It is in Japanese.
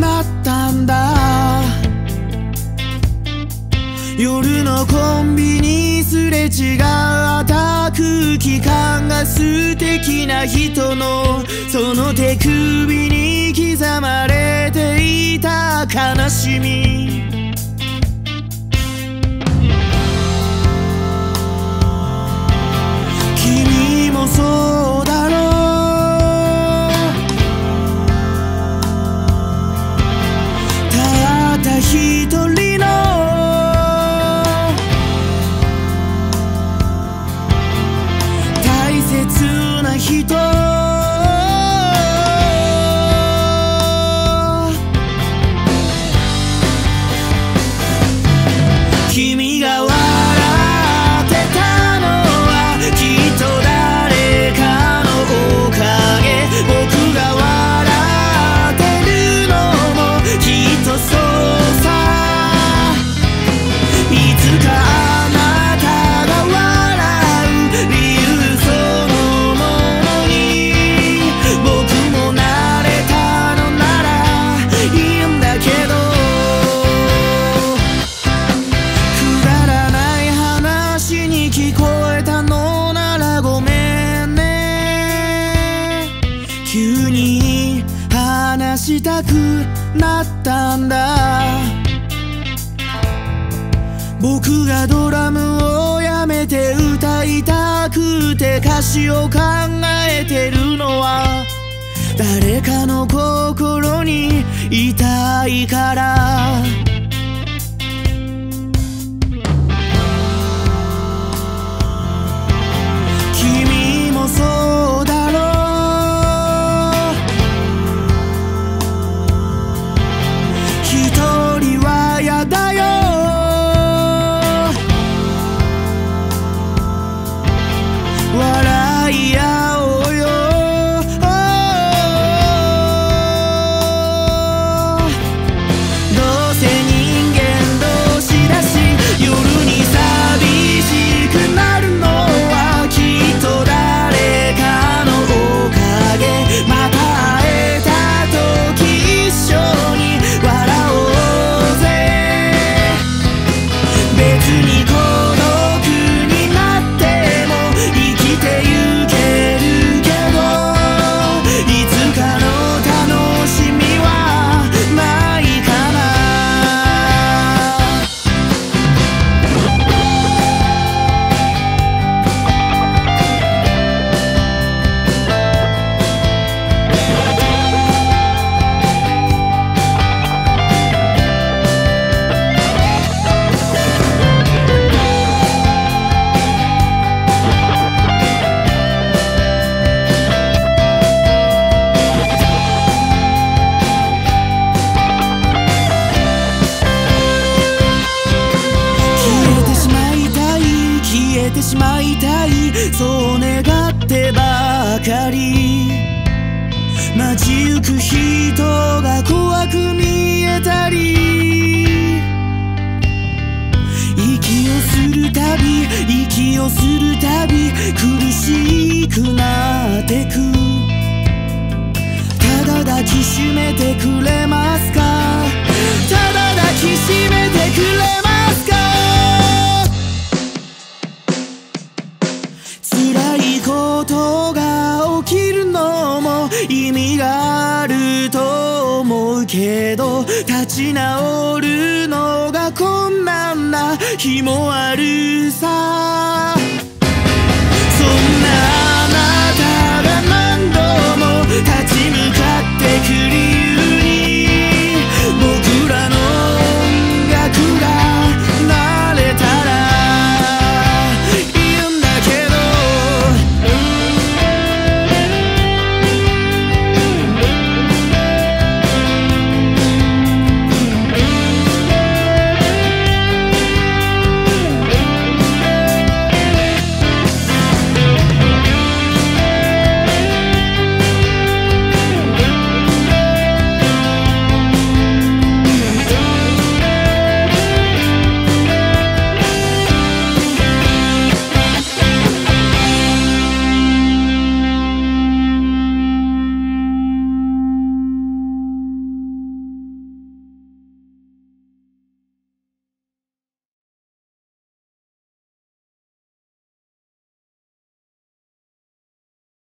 なったんだ。夜のコンビニすれ違った空気感が素敵な人のその手首に刻まれていた悲しみ。一人なくなったんだ。僕がドラムをやめて歌いたくて歌詞を考えてるのは誰かの心にいたいから。てしまいたい。そう願ってばかり。街行く人が怖く見えたり。息をするたび息をするたび苦しくなってく。ただ抱きしめてくれま意味があると思うけど立ち直るのが困難な日もあるさ。